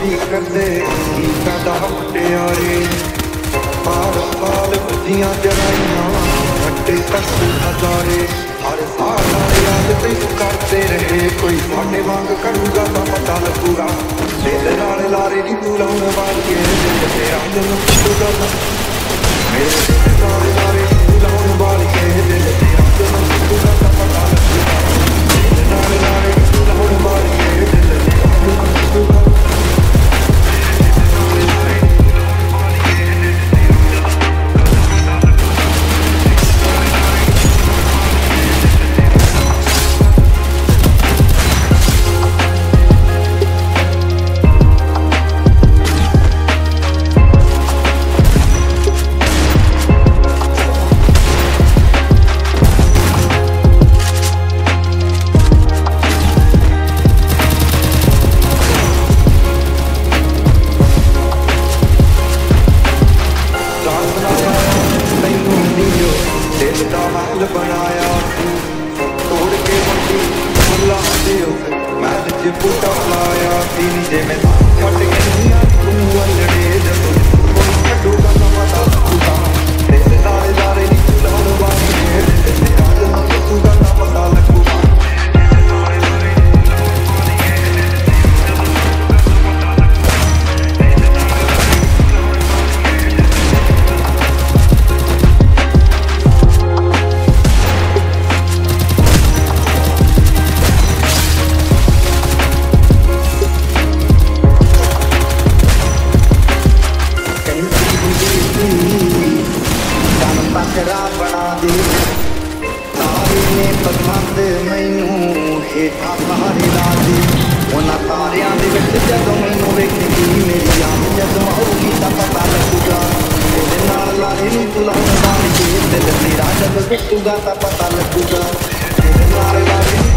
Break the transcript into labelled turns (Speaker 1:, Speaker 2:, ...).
Speaker 1: ਹਕੀਕਤ ਦੇ ਹਕੀਕਾਂ ਦਾ ਮੁਟਿਆਰੇ ਪਾਰ ਪਾਲ ਦੀਆਂ ਜੜਾਈਆਂ ਵੱਡੇ ਤੱਕ ਹਜ਼ਾਰੇ ਹਰ ਸਾਲਾ ਯਾਦ ਤੈਨੂੰ ਕਰਦੇ ਰਹੇ ਕੋਈ ਸਾਡੇ ਵਾਂਗ ਕਰੂਗਾ ਤਾਂ ਪਤਾ ਲੱਗੂਗਾ ਦਿਲ ਨਾਲ ਲਾਰੇ ਦੀ ਤੂੰ ਲਾਉਣ ਵਾਲੀ ਏ ਤੇਰਾ ਦਿਲ
Speaker 2: ਟੁੱਟਦਾ ਪਸੰਦ ਮੈਨੂੰ ਹੇਠਾਂ ਸਹਾਰੇ ਲਾ ਦੇ ਉਹਨਾਂ ਤਾਰਿਆਂ ਦੇ ਵਿੱਚ ਜਦੋਂ ਮੈਨੂੰ ਵੇਖੇਗੀ ਮੇਰੀ ਜਾਨ ਜਦੋਂ ਆਉਗੀ ਤਾਂ ਪਤਾ ਲੱਗੂਗਾ ਇਹਦੇ ਨਾਲ ਲਾਰੇ ਨੂੰ ਤੁਲਾਉਣ ਵਾਲੀ ਏ ਦਿਲ ਤੇਰਾ ਜਦੋਂ ਟੁੱਟੂਗਾ ਤਾਂ ਪਤਾ ਲੱਗੂਗਾ ਇਹਦੇ ਨਾਲ ਲਾਰੇ